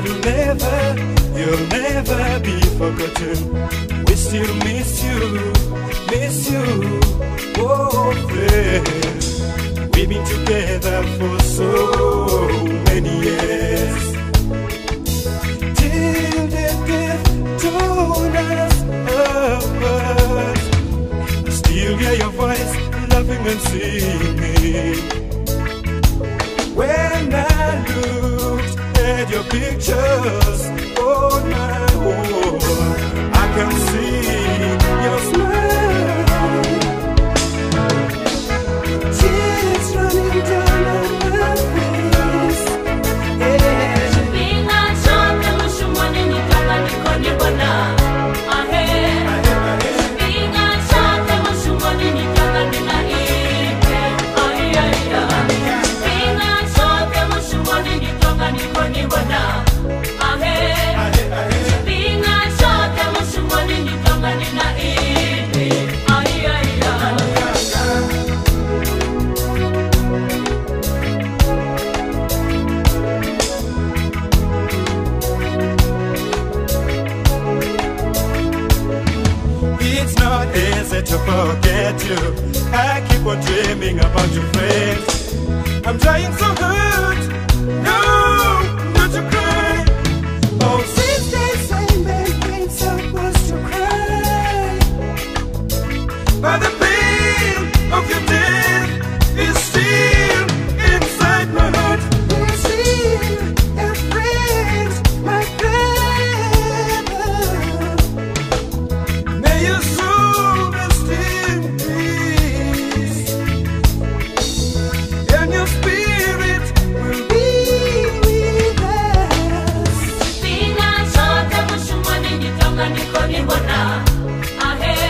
never, you'll never, you'll never be forgotten. We still miss you, miss you, oh friend. We've been together for so many years. Till the death torn us apart. Still hear your voice, laughing and singing. At your pictures. Oh, On my wall, I can see your easy to forget you. I keep on dreaming about your friends. I'm trying so hard. No, not to cry. Oh, since they say men ain't supposed to cry. By the pain of your. Tijuana. I have